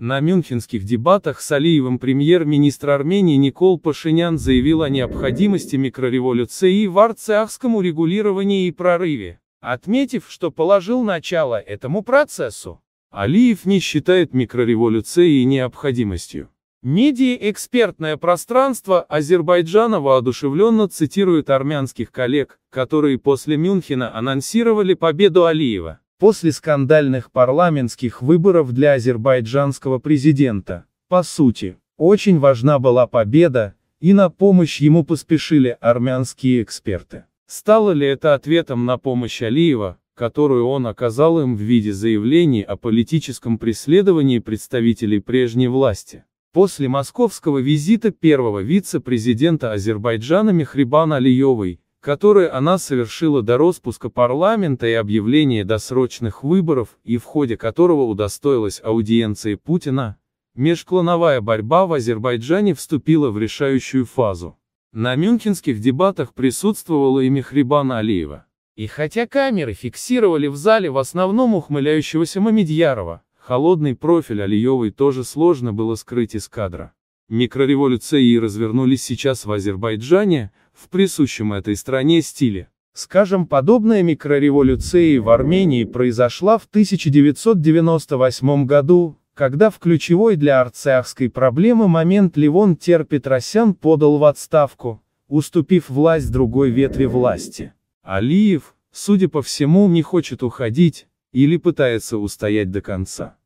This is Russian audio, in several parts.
На мюнхенских дебатах с Алиевым премьер-министр Армении Никол Пашинян заявил о необходимости микрореволюции в арцахском урегулировании и прорыве, отметив, что положил начало этому процессу. Алиев не считает микрореволюцией необходимостью. Медиа-экспертное пространство Азербайджана воодушевленно цитирует армянских коллег, которые после Мюнхена анонсировали победу Алиева. После скандальных парламентских выборов для азербайджанского президента, по сути, очень важна была победа, и на помощь ему поспешили армянские эксперты. Стало ли это ответом на помощь Алиева, которую он оказал им в виде заявлений о политическом преследовании представителей прежней власти? После московского визита первого вице-президента Азербайджана Мехрибана Алиевой, который она совершила до распуска парламента и объявления досрочных выборов, и в ходе которого удостоилась аудиенции Путина, межклановая борьба в Азербайджане вступила в решающую фазу. На мюнхенских дебатах присутствовала и Мехрибана Алиева. И хотя камеры фиксировали в зале в основном ухмыляющегося Мамедьярова, Холодный профиль Алиевой тоже сложно было скрыть из кадра. Микрореволюции развернулись сейчас в Азербайджане, в присущем этой стране стиле. Скажем, подобная микрореволюция в Армении произошла в 1998 году, когда в ключевой для арцахской проблемы момент Левон Тер Петросян подал в отставку, уступив власть другой ветви власти. Алиев, судя по всему, не хочет уходить, или пытается устоять до конца.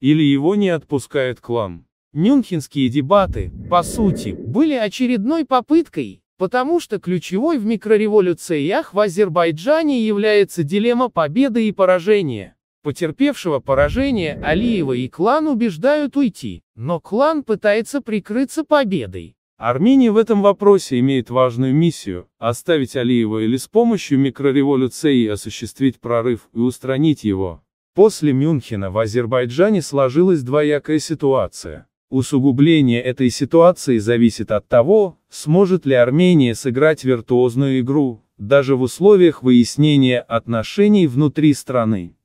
Или его не отпускает клан. Мюнхенские дебаты, по сути, были очередной попыткой, потому что ключевой в микрореволюциях в Азербайджане является дилемма победы и поражения. Потерпевшего поражение Алиева и клан убеждают уйти, но клан пытается прикрыться победой. Армения в этом вопросе имеет важную миссию – оставить Алиева или с помощью микрореволюции осуществить прорыв и устранить его. После Мюнхена в Азербайджане сложилась двоякая ситуация. Усугубление этой ситуации зависит от того, сможет ли Армения сыграть виртуозную игру, даже в условиях выяснения отношений внутри страны.